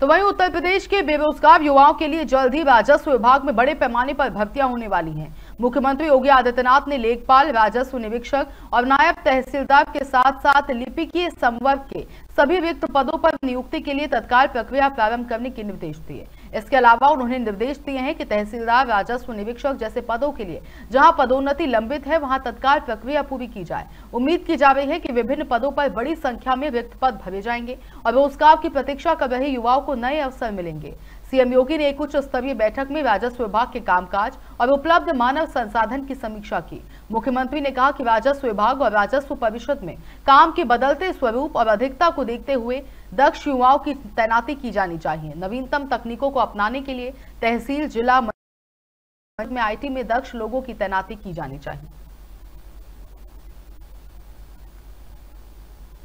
तो वहीं उत्तर प्रदेश के बेरोजगार युवाओं के लिए जल्द ही राजस्व विभाग में बड़े पैमाने पर भर्तियाँ होने वाली हैं। मुख्यमंत्री योगी आदित्यनाथ ने लेखपाल, राजस्व निरीक्षक और नायब तहसीलदार के साथ साथ लिपिकीय संवर्ग के सभी रिक्त पदों पर नियुक्ति के लिए तत्काल प्रक्रिया प्रारंभ करने के निर्देश दिए। इसके अलावा उन्होंने निर्देश दिए हैं कि तहसीलदार राजस्व निरीक्षक जैसे पदों के लिए जहाँ पदोन्नति लंबित है, वहाँ तत्काल प्रक्रिया पूरी की जाए। उम्मीद की जा रही है कि विभिन्न पदों पर बड़ी संख्या में रिक्त पद भरे जाएँगे और रोज़गार की प्रतीक्षा कर रहे युवाओं को नए अवसर मिलेंगे। सीएम योगी ने एक उच्च स्तरीय बैठक में राजस्व विभाग के कामकाज और उपलब्ध मानव संसाधन की समीक्षा की। मुख्यमंत्री ने कहा कि राजस्व विभाग और राजस्व परिषद में काम के बदलते स्वरूप और अधिकता को देखते हुए दक्ष युवाओं की तैनाती की जानी चाहिए। नवीनतम तकनीकों को अपनाने के लिए तहसील, जिला में आईटी में दक्ष लोगों की तैनाती की जानी चाहिए।